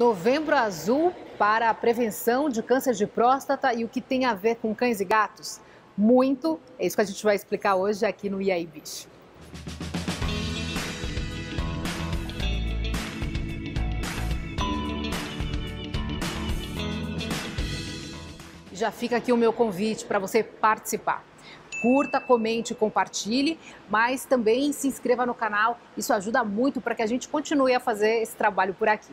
Novembro Azul para a prevenção de câncer de próstata e o que tem a ver com cães e gatos? Muito. É isso que a gente vai explicar hoje aqui no IAI Bicho. Já fica aqui o meu convite para você participar. Curta, comente, compartilhe, mas também se inscreva no canal. Isso ajuda muito para que a gente continue a fazer esse trabalho por aqui.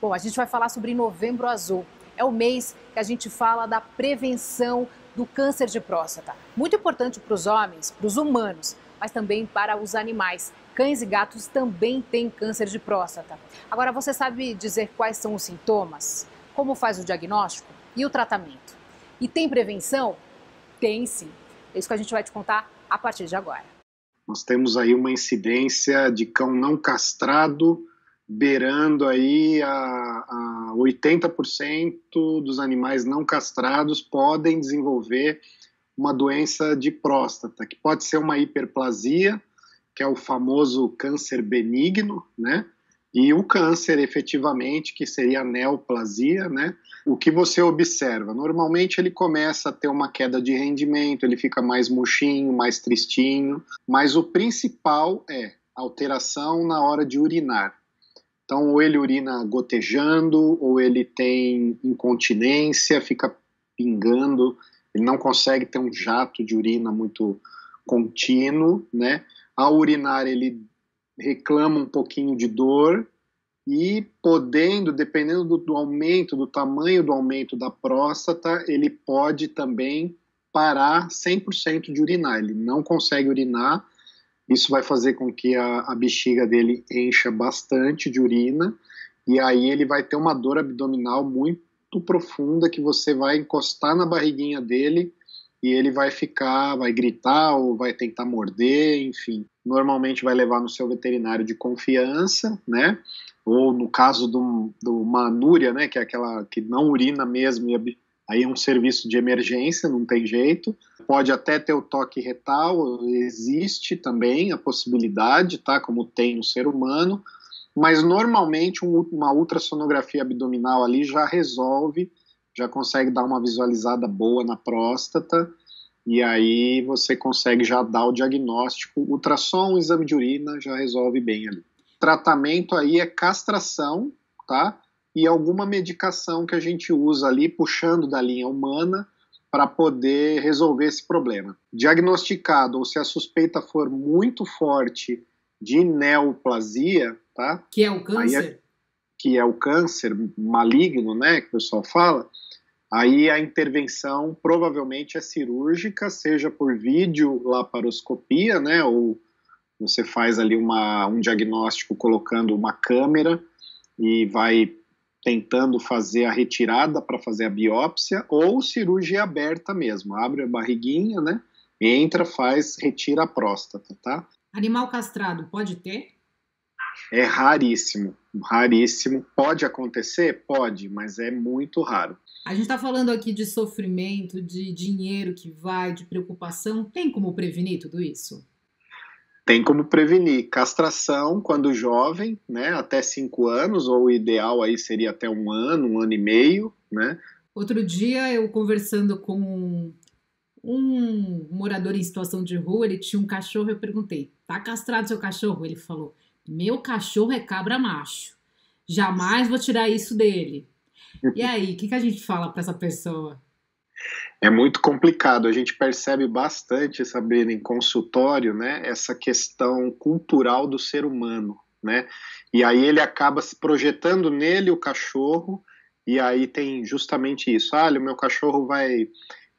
Bom, a gente vai falar sobre Novembro Azul. É o mês que a gente fala da prevenção do câncer de próstata. Muito importante para os homens, para os humanos, mas também para os animais. Cães e gatos também têm câncer de próstata. Agora, você sabe dizer quais são os sintomas? Como faz o diagnóstico e o tratamento? E tem prevenção? Tem sim. É isso que a gente vai te contar a partir de agora. Nós temos aí uma incidência de cão não castrado beirando aí a, a 80% dos animais não castrados podem desenvolver uma doença de próstata, que pode ser uma hiperplasia, que é o famoso câncer benigno, né? E o câncer, efetivamente, que seria a neoplasia, né? O que você observa? Normalmente ele começa a ter uma queda de rendimento, ele fica mais murchinho, mais tristinho, mas o principal é alteração na hora de urinar. Então, ou ele urina gotejando, ou ele tem incontinência, fica pingando, ele não consegue ter um jato de urina muito contínuo, né? Ao urinar, ele reclama um pouquinho de dor e podendo, dependendo do, do aumento, do tamanho do aumento da próstata, ele pode também parar 100% de urinar. Ele não consegue urinar isso vai fazer com que a, a bexiga dele encha bastante de urina e aí ele vai ter uma dor abdominal muito profunda que você vai encostar na barriguinha dele e ele vai ficar, vai gritar ou vai tentar morder, enfim. Normalmente vai levar no seu veterinário de confiança, né? Ou no caso do, do manúria, né? Que é aquela que não urina mesmo e Aí é um serviço de emergência, não tem jeito. Pode até ter o toque retal, existe também a possibilidade, tá? Como tem no ser humano, mas normalmente um, uma ultrassonografia abdominal ali já resolve, já consegue dar uma visualizada boa na próstata e aí você consegue já dar o diagnóstico. Ultrassom, exame de urina já resolve bem ali. Tratamento aí é castração, tá? E alguma medicação que a gente usa ali, puxando da linha humana, para poder resolver esse problema. Diagnosticado, ou se a suspeita for muito forte de neoplasia, tá? Que é o câncer? É, que é o câncer maligno, né, que o pessoal fala, aí a intervenção provavelmente é cirúrgica, seja por vídeo laparoscopia, né, ou você faz ali uma, um diagnóstico colocando uma câmera e vai tentando fazer a retirada para fazer a biópsia, ou cirurgia aberta mesmo, abre a barriguinha, né? Entra, faz, retira a próstata, tá? Animal castrado pode ter? É raríssimo, raríssimo. Pode acontecer? Pode, mas é muito raro. A gente está falando aqui de sofrimento, de dinheiro que vai, de preocupação. Tem como prevenir tudo isso? Tem como prevenir castração quando jovem, né, até 5 anos, ou o ideal aí seria até um ano, um ano e meio, né? Outro dia eu conversando com um morador em situação de rua, ele tinha um cachorro, eu perguntei, tá castrado seu cachorro? Ele falou, meu cachorro é cabra macho, jamais vou tirar isso dele. E aí, o que, que a gente fala para essa pessoa? É muito complicado. A gente percebe bastante, Sabrina, em consultório, né, essa questão cultural do ser humano, né? E aí ele acaba se projetando nele o cachorro, e aí tem justamente isso. Ah, o meu cachorro vai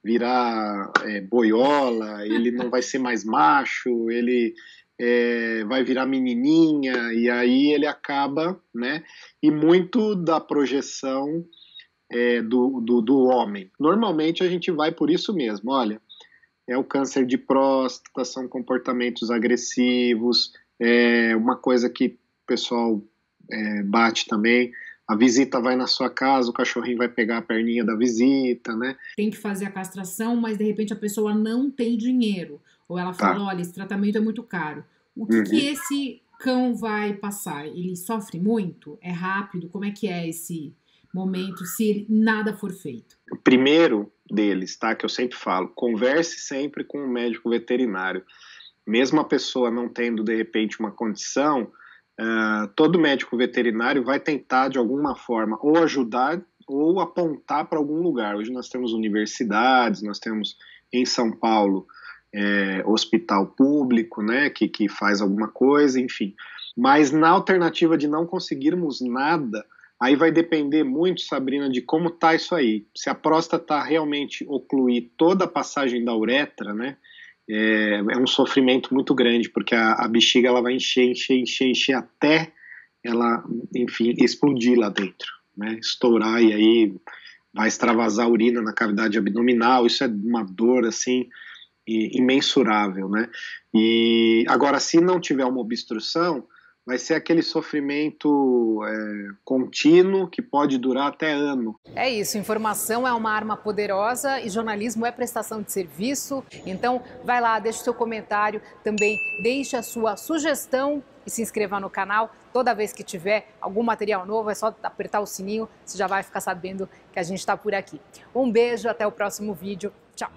virar é, boiola, ele não vai ser mais macho, ele é, vai virar menininha, e aí ele acaba, né? E muito da projeção é, do, do, do homem. Normalmente a gente vai por isso mesmo, olha, é o câncer de próstata, são comportamentos agressivos, é uma coisa que o pessoal é, bate também. A visita vai na sua casa, o cachorrinho vai pegar a perninha da visita, né? Tem que fazer a castração, mas de repente a pessoa não tem dinheiro. Ou ela fala, tá. olha, esse tratamento é muito caro. O que, uhum. que esse cão vai passar? Ele sofre muito? É rápido? Como é que é esse momento se nada for feito? O primeiro deles, tá? Que eu sempre falo, converse sempre com o um médico veterinário. Mesmo a pessoa não tendo de repente uma condição, uh, todo médico veterinário vai tentar de alguma forma ou ajudar ou apontar para algum lugar. Hoje nós temos universidades, nós temos em São Paulo é, hospital público, né, que, que faz alguma coisa, enfim. Mas na alternativa de não conseguirmos nada, aí vai depender muito, Sabrina, de como tá isso aí. Se a próstata realmente ocluir toda a passagem da uretra, né, é, é um sofrimento muito grande, porque a, a bexiga ela vai encher, encher, encher, encher até ela, enfim, explodir lá dentro, né, estourar e aí vai extravasar urina na cavidade abdominal. Isso é uma dor assim imensurável, né? E agora, se não tiver uma obstrução, vai ser aquele sofrimento é, contínuo que pode durar até ano. É isso, informação é uma arma poderosa e jornalismo é prestação de serviço. Então, vai lá, deixe seu comentário, também deixe a sua sugestão e se inscreva no canal. Toda vez que tiver algum material novo, é só apertar o sininho, você já vai ficar sabendo que a gente está por aqui. Um beijo, até o próximo vídeo. Tchau!